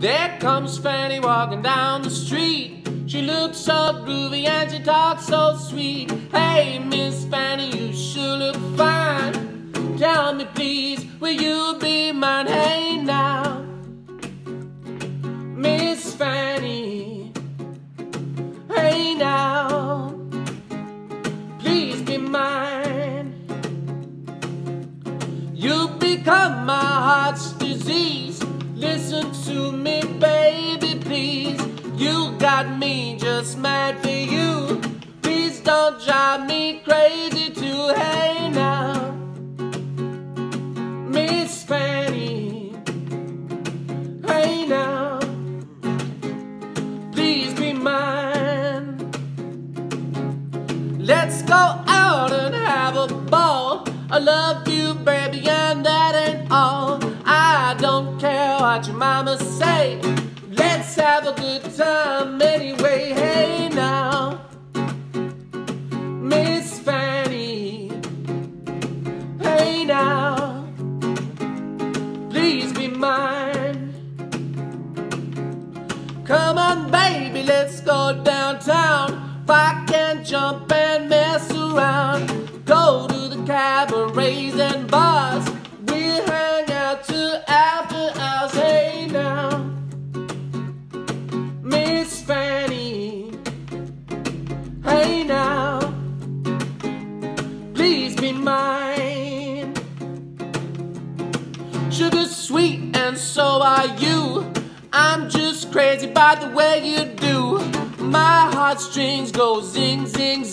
There comes Fannie walking down the street. She looks so groovy and she talks so sweet. Hey, Miss Fannie, you sure look fine. Tell me, please, will you be mine? Hey, now, Miss Fannie. Hey, now, please be mine. You've become my heart's disease. Listen to me, baby, please. You got me just mad for you. Please don't drive me crazy too. Hey now, Miss Fannie. Hey now, please be mine. Let's go out and have a ball. I love you, what your mama say. Let's have a good time anyway. Hey now, Miss Fannie. Hey now, please be mine. Come on, baby, let's go downtown. If I can jump and mess around, go to the cabarets mine. Sugar sweet, and so are you. I'm just crazy by the way you do. My heartstrings go zing, zing,